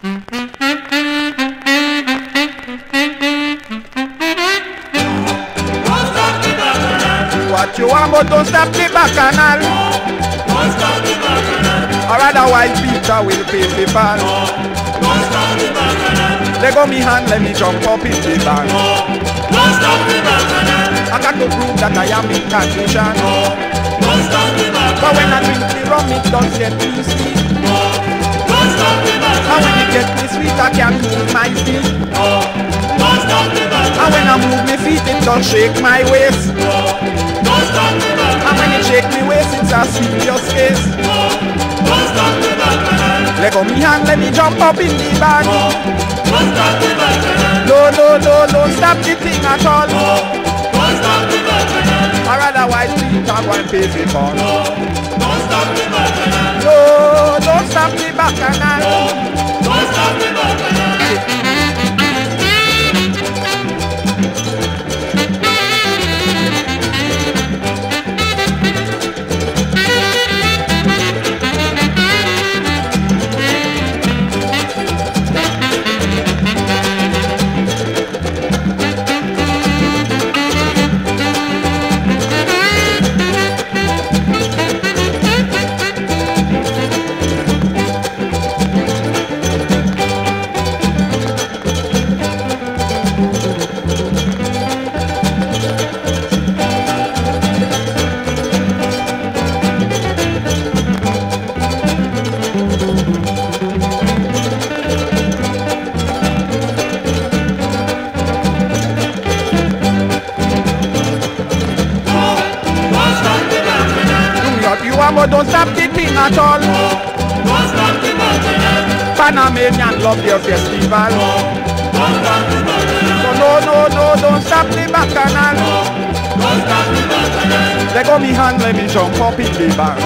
What you want, but don't stop the bacchanal. Don't stop the bacchanal. Or otherwise Peter will pay the ball. Don't stop the bacchanal. Let go me hand, let me jump up in the band. Don't stop the bacchanal. I got to prove that I am in condition. Don't stop the bacchanal. But when I drink the rum, it does get me sweet. Don't stop the bacchanal. It does shake my waist. Don't stop the And when it shake me waist, it's a serious case. Don't stop the bacchanal. Let go me hand, let me jump up in the band. Don't stop the bacchanal. No, no, no, don't stop the thing at all. Don't stop the bacchanal. Or otherwise, Peter go and pay the ball. You want, but don't stop the thing at all. Don't stop the bacchanal. Panamanian love your festival. Don't stop the bacchanal. So no, no, no, don't stop the bacchanal. Don't stop the bacchanal. Let go me hand, let me jump up in the band.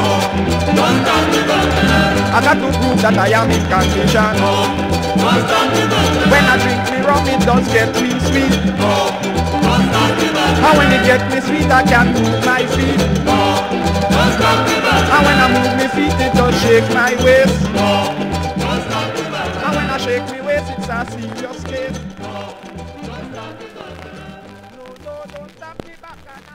Don't stop the bacchanal. I got to prove that I am in condition. Don't stop the bacchanal. When I drink me rum, it does get me sweet. Don't stop the bacchanal. And when it get me sweet, I can move my feet. Don't stop it does shake my waist. No, does not do that. And when I shake my waist, it's a serious case. No, does not do that. No, no, don't tap me back.